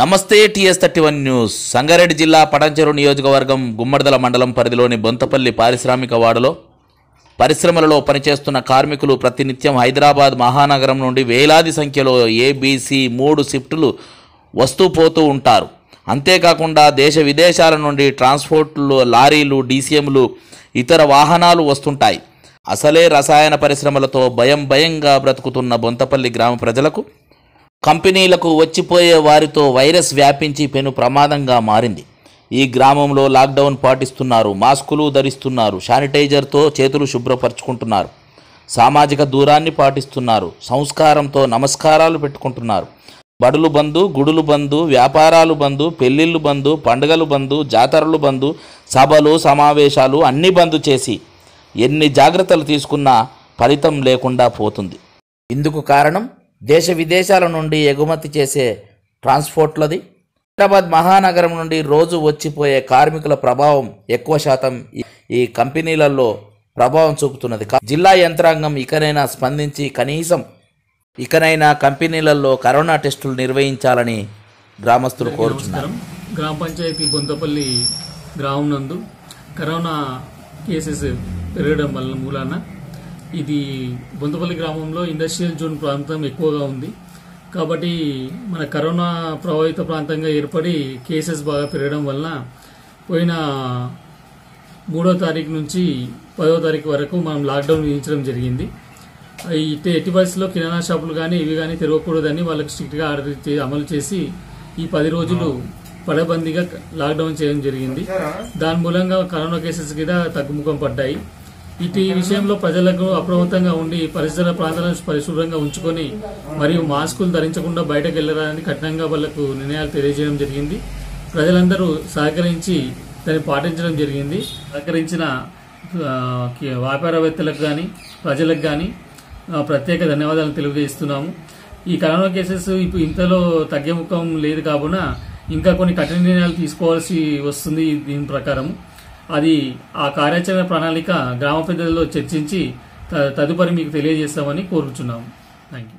నమస్తే TS thirty one news. Sangareddy జిల్లా పటంచెరు నియోజకవర్గం గుమ్మడిదల మండలం పరిధిలోని బొంతపల్లి పారిశ్రామిక వాడలో పరిశ్రమలలో పనిచేస్తున్న కార్మికులు ప్రతినిత్యం హైదరాబాద్ మహానగరం నుండి వేలాది సంఖ్యలో ఏబీసీ మూడు షిఫ్టులు వస్తూ పోతూ ఉంటారు. అంతేకాకుండా దేశ విదేశాల నుండి ట్రాన్స్పోర్ట్లు లారీలు డీసీఎంలు ఇతర వాహనాలు వస్తుంటాయి. అసలే రసాయన పరిశ్రమలతో భయం భయంగా బ్రతుకుతున్న బొంతపల్లి గ్రామ ప్రజలకు కంపెనీలకు వచ్చిపోయే వారితో వైరస్ వ్యాపించి పెను ప్రమాదంగా మారింది. ఈ గ్రామంలో లాక్డౌన్ పాటిస్తున్నారు మాస్కులు ధరిస్తున్నారు శానిటైజర్తో చేతులు శుభ్రపరచుకుంటున్నారు. సామాజిక దూరాన్ని పాటిస్తున్నారు సంస్కారంతో నమస్కారాలు పెట్టుకుంటున్నారు. బడులు బంధు గుడులు బంధు వ్యాపారాలు బంధు పెళ్ళిళ్ళు బంధు పండుగలు బంధు జాతరలు బంధు సభలు సమావేశాలు అన్నీ బంద్ చేసి ఎన్ని జాగ్రత్తలు తీసుకున్నా ఫలితం లేకుండా పోతుంది. ఇందుకు కారణం దేశ విదేశాల నుండి ఎగుమతి చేసే ట్రాన్స్పోర్ట్లది. హైదరాబాద్ మహానగరం నుండి రోజు వచ్చిపోయే కార్మికుల ప్రభావం ఎక్కువ శాతం ఈ- కంపెనీలలో ప్రభావం చూపుతున్నది. జిల్లా యంత్రాంగం ఇకనైనా స్పందించి కనీసం ఇకనైనా కంపెనీలలో కరోనా టెస్టులు నిర్వహించాలని గ్రామస్తులు కోరుతున్నారు. గ్రామ పంచాయతీ బొంతపల్లి గ్రామం నందు కరోనా కేసెస్ పెరగడం వల్ల మూలాన ఇది బొంతపల్లి గ్రామంలో ఇండస్ట్రియల్ జోన్ ప్రాంతం ఎక్కువగా ఉంది. కాబట్టి మన కరోనా ప్రభావిత ప్రాంతంగా ఏర్పడి కేసెస్ బాగా పెరగడం వలన పోయిన మూడో తారీఖు నుంచి పదో తారీఖు వరకు మనం లాక్డౌన్ విధించడం జరిగింది. అయితే ఎట్టి- పరిస్థితుల్లో కిరాణా షాపులు కానీ ఇవి కానీ తెరవకూడదని వాళ్ళకి స్ట్రిక్ట్గా ఆర్డర్ అమలు చేసి ఈ పది రోజులు పడబందీగా లాక్డౌన్ చేయడం జరిగింది. దాని మూలంగా కరోనా కేసెస్ కింద తగ్గుముఖం పడ్డాయి. ఇటు విషయంలో ప్రజలకు అప్రమత్తంగా ఉండి పరిసర ప్రాంతాలను పరిశుభ్రంగా ఉంచుకొని మరియు మాస్కులు ధరించకుండా బయటకు వెళ్ళరాని కఠినంగా వాళ్ళకు నిర్ణయాలు తెలియజేయడం జరిగింది. ప్రజలందరూ సహకరించి దాన్ని పాటించడం జరిగింది. సహకరించిన వ్యాపారవేత్తలకు కానీ ప్రజలకు కానీ ప్రత్యేక ధన్యవాదాలు తెలియజేస్తున్నాము. ఈ కరోనా కేసెస్ ఇప్పుడు ఇంతలో తగ్గే ముఖం లేదు కావున ఇంకా కొన్ని కఠిన నిర్ణయాలు తీసుకోవాల్సి వస్తుంది దీని ప్రకారం అది ఆ కార్యాచరణ ప్రణాళిక గ్రామ పెద్దలలో చర్చించి త- తదుపరి మీకు తెలియజేస్తామని కోరుచున్నాము. Thank you